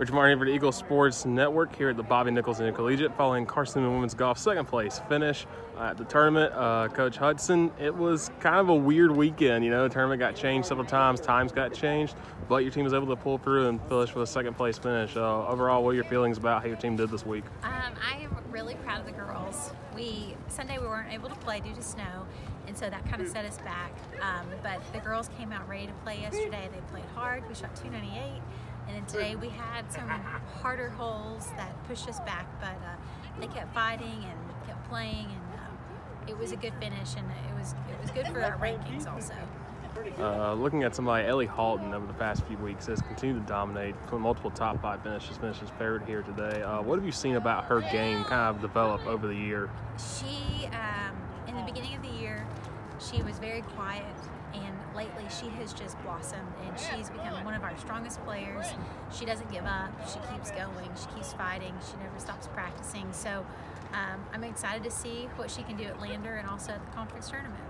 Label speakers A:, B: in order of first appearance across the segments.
A: Rich Martin for the Eagle Sports Network here at the Bobby Nichols Intercollegiate following Carson Women's Golf second place finish at the tournament. Uh, Coach Hutson, it was kind of a weird weekend. You know, the tournament got changed several times, times got changed, but your team was able to pull through and finish with a second place finish. Uh, overall, what are your feelings about how your team did this week?
B: Um, I am really proud of the girls. We Sunday we weren't able to play due to snow, and so that kind of set us back. Um, but the girls came out ready to play yesterday. They played hard. We shot 298. And then today we had some harder holes that pushed us back, but uh, they kept fighting and kept playing, and uh, it was a good finish, and it was it was good for our rankings also.
A: Uh, looking at somebody, Ellie Halton, over the past few weeks has continued to dominate multiple top five finishes, finishes favorite here today. Uh, what have you seen about her game kind of develop over the year?
B: She, um, in the beginning of the year, she was very quiet and lately she has just blossomed and she's become one of our strongest players. She doesn't give up, she keeps going, she keeps fighting, she never stops practicing. So um, I'm excited to see what she can do at Lander and also at the conference tournament.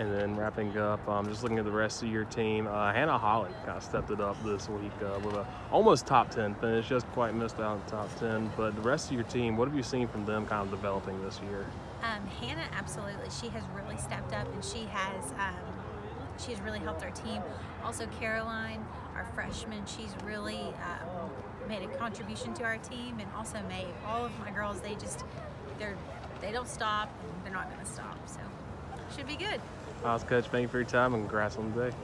A: And then wrapping up, um, just looking at the rest of your team, uh, Hannah Holland kind of stepped it up this week uh, with a almost top 10 finish, just quite missed out the top 10. But the rest of your team, what have you seen from them kind of developing this year?
B: Um, Hannah, absolutely. She has really stepped up and she has um, she's really helped our team. Also, Caroline, our freshman, she's really um, made a contribution to our team, and also May. All of my girls, they just they're they don't stop. they're not going to stop. So should be good.
A: Awesome, Coach. Thank you for your time and congrats on the day.